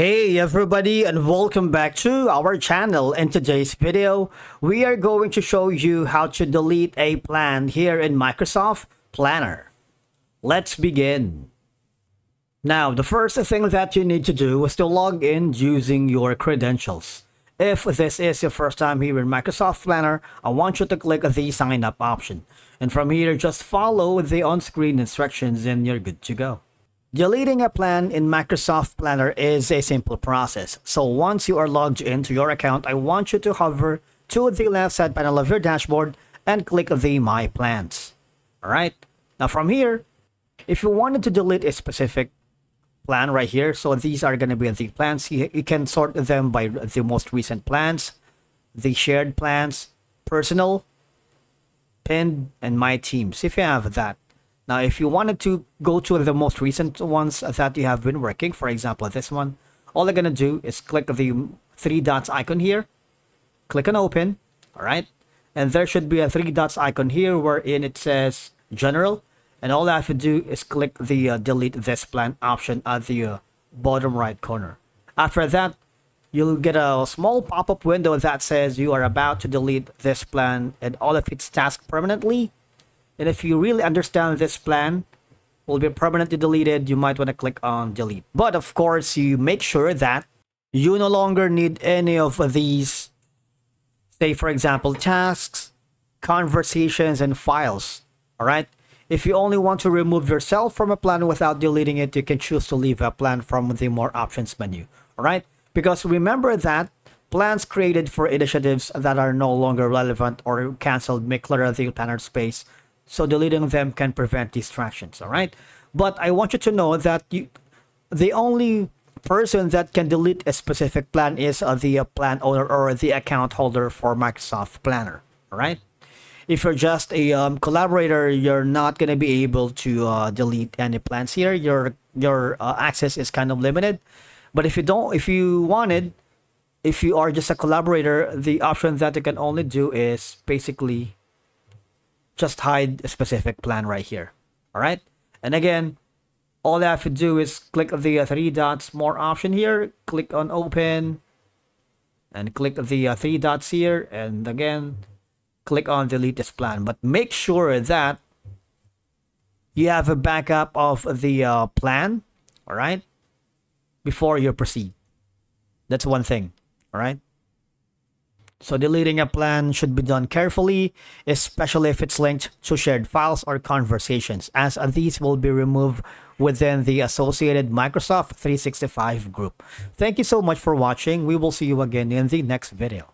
Hey everybody and welcome back to our channel. In today's video, we are going to show you how to delete a plan here in Microsoft Planner. Let's begin. Now, the first thing that you need to do is to log in using your credentials. If this is your first time here in Microsoft Planner, I want you to click the sign up option. And from here, just follow the on-screen instructions and you're good to go. Deleting a plan in Microsoft Planner is a simple process. So once you are logged into your account, I want you to hover to the left side panel of your dashboard and click the My Plans. Alright, now from here, if you wanted to delete a specific plan right here, so these are going to be the plans, you, can sort them by the most recent plans, the shared plans, personal, pinned, and my teams, if you have that. Now, if you wanted to go to the most recent ones that you have been working, for example, this one, all you're going to do is click the three dots icon here, click on open, all right? And there should be a three dots icon here wherein it says general. And all I have to do is click the uh, delete this plan option at the uh, bottom right corner. After that, you'll get a small pop-up window that says you are about to delete this plan and all of its tasks permanently and if you really understand this plan will be permanently deleted, you might want to click on delete. But of course, you make sure that you no longer need any of these, say for example, tasks, conversations, and files. All right. If you only want to remove yourself from a plan without deleting it, you can choose to leave a plan from the more options menu. All right. Because remember that plans created for initiatives that are no longer relevant or canceled may clutter the planner space so deleting them can prevent distractions, all right? But I want you to know that you, the only person that can delete a specific plan is uh, the uh, plan owner or the account holder for Microsoft Planner, all right? If you're just a um, collaborator, you're not going to be able to uh, delete any plans here. Your your uh, access is kind of limited. But if you don't, if you wanted, if you are just a collaborator, the option that you can only do is basically just hide a specific plan right here. All right. And again, all I have to do is click the three dots more option here, click on open, and click the uh, three dots here, and again, click on delete this plan. But make sure that you have a backup of the uh, plan, all right, before you proceed. That's one thing, all right. So deleting a plan should be done carefully, especially if it's linked to shared files or conversations, as these will be removed within the associated Microsoft 365 group. Thank you so much for watching. We will see you again in the next video.